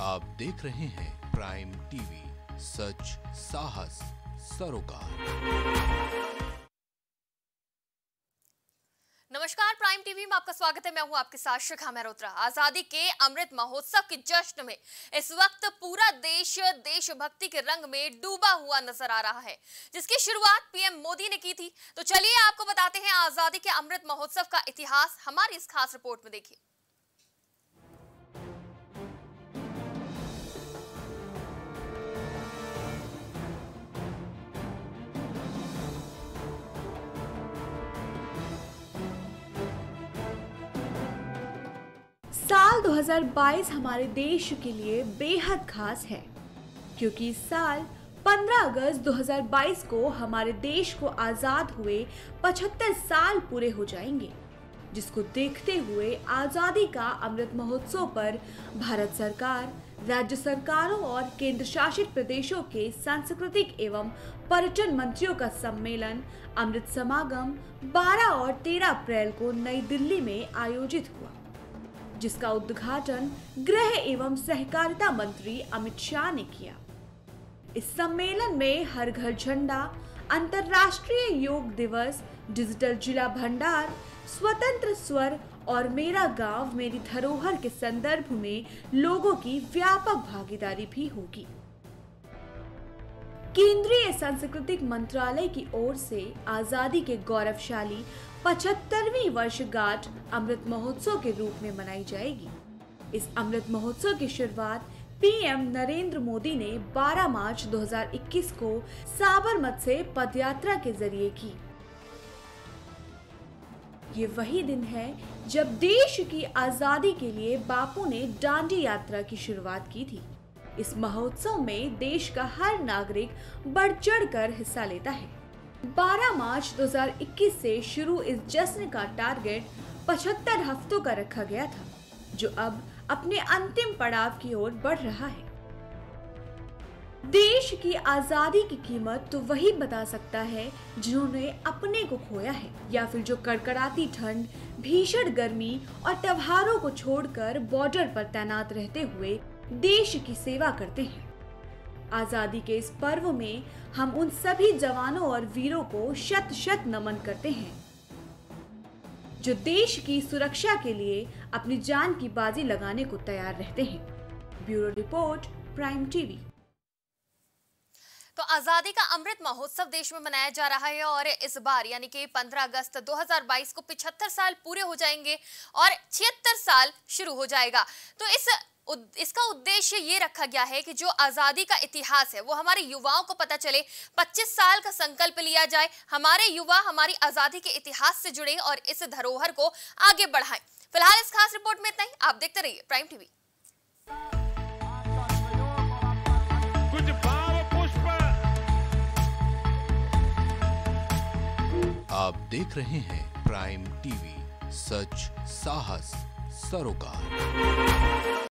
आप देख रहे हैं प्राइम टीवी सच, साहस, सरोकार। नमस्कार प्राइम टीवी में आपका स्वागत है। मैं हूँ आपके साथ शिखा मेहरोत्रा। आज़ादी के अमृत महोत्सव के जश्न में इस वक्त पूरा देश देशभक्ति के रंग में डूबा हुआ नज़र आ रहा है, जिसकी शुरुआत पीएम मोदी ने की थी। तो चलिए आपको बताते हैं आज़ादी के अमृत महोत्सव का इतिहास। हमारी इस खास रिपोर्ट में देखिए। साल 2022 हमारे देश के लिए बेहद खास है, क्योंकि इस साल 15 अगस्त 2022 को हमारे देश को आज़ाद हुए 75 साल पूरे हो जाएँगे, जिसको देखते हुए आज़ादी का अमृत महोत्सव पर भारत सरकार, राज्य सरकारों और केंद्र शासित प्रदेशों के सांस्कृतिक एवं पर्यटन मंत्रियों का सम्मेलन, अमृत समागम 12 और 13 अप्रैल को नई दिल्ली में आयोजित हुआ। जिसका उद्घाटन गृह एवं सहकारिता मंत्री अमित शाह ने किया। इस सम्मेलन में हर घर झंडा, अंतर्राष्ट्रीय योग दिवस, डिजिटल जिला भंडार, स्वतंत्र स्वर और मेरा गाँव, मेरी धरोहर के संदर्भ में लोगों की व्यापक भागीदारी भी होगी। केंद्रीय सांस्कृतिक मंत्रालय की ओर से आज़ादी के गौरवशाली पचहत्तरवीं वर्षगांठ अमृत महोत्सव के रूप में मनाई जाएगी। इस अमृत महोत्सव की शुरुआत पीएम नरेंद्र मोदी ने 12 मार्च 2021 को साबरमत से पदयात्रा के ज़रिए की। ये वही दिन है जब देश की आज़ादी के लिए बापू ने दांडी यात्रा की शुरुआत की थी। इस महोत्सव में देश का हर नागरिक बढ़ चढ़ कर हिस्सा लेता है। 12 मार्च 2021 से शुरू इस जश्न का टारगेट 75 हफ्तों का रखा गया था, जो अब अपने अंतिम पड़ाव की ओर बढ़ रहा है। देश की आज़ादी की कीमत तो वही बता सकता है जिन्होंने अपने को खोया है, या फिर जो कड़कड़ाती ठंड, भीषण गर्मी और त्योहारों को छोड़कर बॉर्डर पर तैनात रहते हुए देश की सेवा करते हैं। आज़ादी के इस पर्व में हम उन सभी जवानों और वीरों को शत शत नमन करते हैं। जो देश की सुरक्षा के लिए अपनी जान की बाजी लगाने को तैयार रहते हैं। Bureau report, prime TV. तो आज़ादी का अमृत महोत्सव देश में मनाया जा रहा है और इस बार यानी कि 15 अगस्त 2022 को 75 साल पूरे हो जाएँगे और 76 साल शुरू हो जाएगा। तो इस इसका उद्देश्य ये रखा गया है कि जो आज़ादी का इतिहास है वो हमारे युवाओं को पता चले 25 साल का संकल्प लिया जाए हमारे युवा हमारी आज़ादी के इतिहास से जुड़े और इस धरोहर को आगे बढ़ाएँ। फ़िलहाल इस खास रिपोर्ट में इतना ही आप देखते रहिए प्राइम टीवी। कुछ भाव पुष्प। आप देख रहे हैं प्राइम टीवी सच साहस सरोकार।